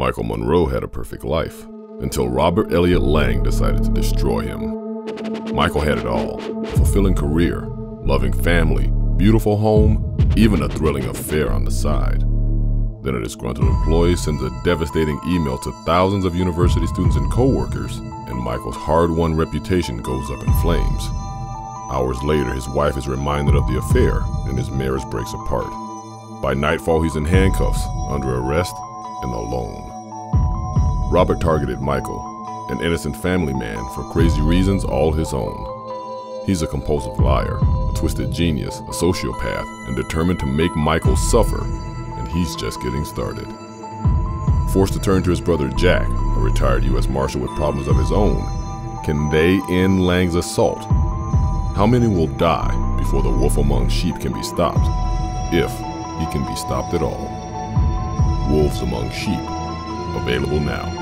Michael Monroe had a perfect life until Robert Elliott Lang decided to destroy him. Michael had it all a fulfilling career, loving family, beautiful home, even a thrilling affair on the side. Then a disgruntled employee sends a devastating email to thousands of university students and co-workers, and Michael's hard-won reputation goes up in flames. Hours later, his wife is reminded of the affair, and his marriage breaks apart. By nightfall, he's in handcuffs, under arrest, and alone. Robert targeted Michael, an innocent family man, for crazy reasons all his own. He's a compulsive liar, a twisted genius, a sociopath, and determined to make Michael suffer, and he's just getting started. Forced to turn to his brother Jack, a retired U.S. Marshal with problems of his own, can they end Lang's assault? How many will die before the wolf among sheep can be stopped, if he can be stopped at all? Wolves Among Sheep, available now.